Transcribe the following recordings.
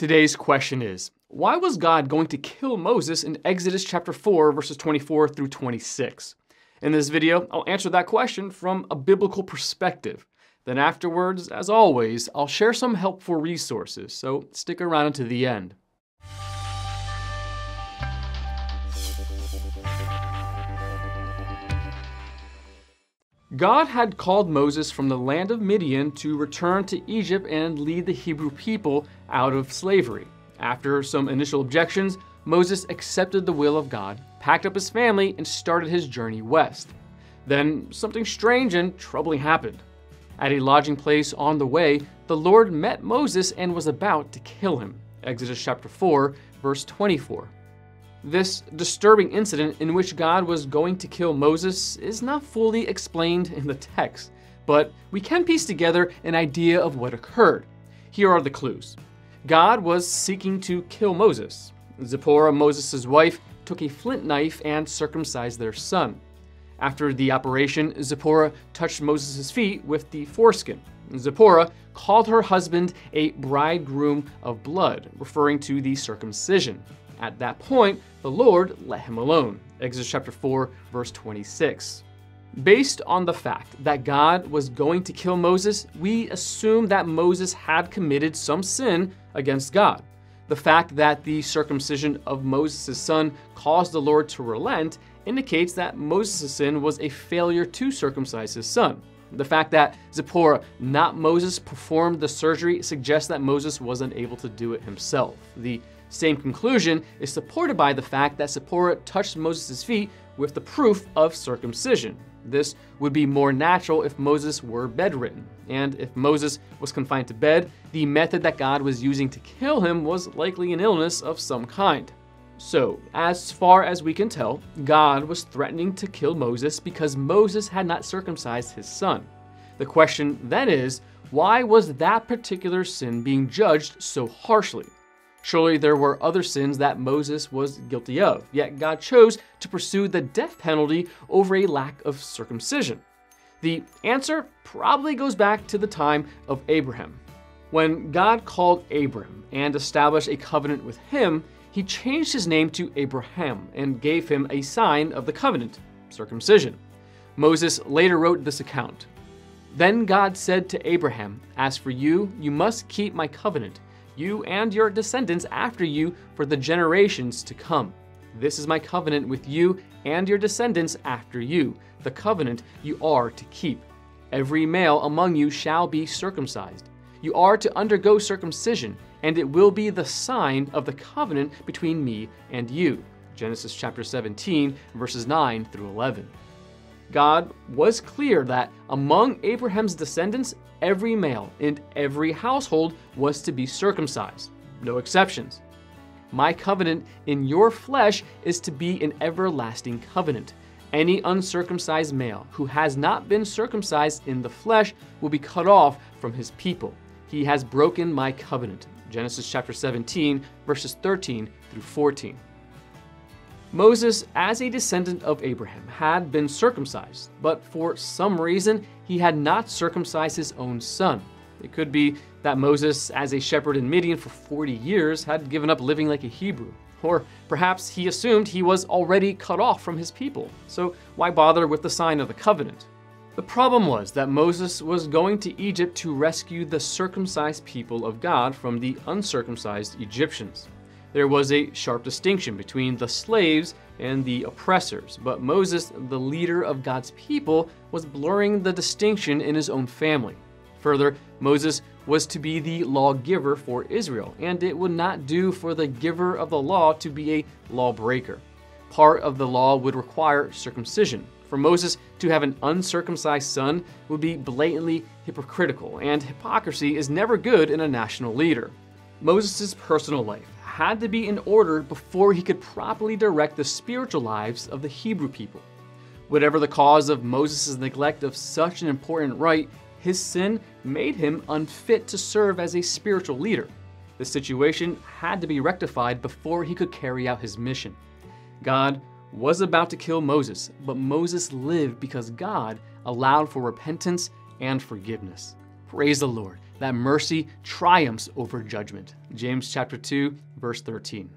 Today's question is Why was God going to kill Moses in Exodus chapter 4, verses 24 through 26? In this video, I'll answer that question from a biblical perspective. Then, afterwards, as always, I'll share some helpful resources, so stick around until the end. God had called Moses from the land of Midian to return to Egypt and lead the Hebrew people out of slavery. After some initial objections, Moses accepted the will of God, packed up his family, and started his journey west. Then something strange and troubling happened. At a lodging place on the way, the Lord met Moses and was about to kill him. Exodus chapter 4, verse 24. This disturbing incident in which God was going to kill Moses is not fully explained in the text, but we can piece together an idea of what occurred. Here are the clues God was seeking to kill Moses. Zipporah, Moses' wife, took a flint knife and circumcised their son. After the operation, Zipporah touched Moses' feet with the foreskin. Zipporah called her husband a bridegroom of blood, referring to the circumcision. At that point, the Lord let him alone. Exodus chapter 4, verse 26. Based on the fact that God was going to kill Moses, we assume that Moses had committed some sin against God. The fact that the circumcision of Moses' son caused the Lord to relent indicates that Moses' sin was a failure to circumcise his son. The fact that Zipporah, not Moses, performed the surgery suggests that Moses wasn't able to do it himself. The same conclusion is supported by the fact that Zipporah touched Moses' feet with the proof of circumcision. This would be more natural if Moses were bedridden. And if Moses was confined to bed, the method that God was using to kill him was likely an illness of some kind. So, as far as we can tell, God was threatening to kill Moses because Moses had not circumcised his son. The question then is why was that particular sin being judged so harshly? Surely there were other sins that Moses was guilty of, yet God chose to pursue the death penalty over a lack of circumcision. The answer probably goes back to the time of Abraham. When God called Abram and established a covenant with him, he changed his name to Abraham and gave him a sign of the covenant, circumcision. Moses later wrote this account. Then God said to Abraham, As for you, you must keep my covenant you and your descendants after you for the generations to come. This is my covenant with you and your descendants after you, the covenant you are to keep. Every male among you shall be circumcised. You are to undergo circumcision, and it will be the sign of the covenant between me and you. Genesis chapter 17, verses 9 through 11. God was clear that among Abraham's descendants, every male in every household was to be circumcised, no exceptions. My covenant in your flesh is to be an everlasting covenant. Any uncircumcised male who has not been circumcised in the flesh will be cut off from his people. He has broken my covenant. Genesis chapter 17, verses 13 through 14. Moses, as a descendant of Abraham, had been circumcised, but for some reason he had not circumcised his own son. It could be that Moses, as a shepherd in Midian for 40 years, had given up living like a Hebrew. Or perhaps he assumed he was already cut off from his people, so why bother with the sign of the covenant? The problem was that Moses was going to Egypt to rescue the circumcised people of God from the uncircumcised Egyptians there was a sharp distinction between the slaves and the oppressors, but Moses, the leader of God's people, was blurring the distinction in his own family. Further, Moses was to be the lawgiver for Israel, and it would not do for the giver of the law to be a lawbreaker. Part of the law would require circumcision. For Moses to have an uncircumcised son would be blatantly hypocritical, and hypocrisy is never good in a national leader. Moses' personal life had to be in order before he could properly direct the spiritual lives of the Hebrew people. Whatever the cause of Moses' neglect of such an important rite, his sin made him unfit to serve as a spiritual leader. The situation had to be rectified before he could carry out his mission. God was about to kill Moses, but Moses lived because God allowed for repentance and forgiveness. Praise the Lord. That mercy triumphs over judgment. James chapter 2, verse 13.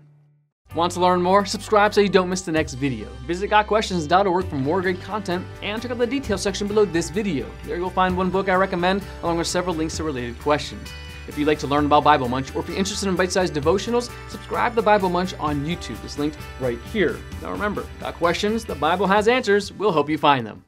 Want to learn more? Subscribe so you don't miss the next video. Visit GotQuestions.org for more great content and check out the details section below this video. There you'll find one book I recommend along with several links to related questions. If you'd like to learn about Bible Munch or if you're interested in bite-sized devotionals, subscribe to Bible Munch on YouTube. It's linked right here. Now remember, got questions? The Bible has answers. We'll help you find them.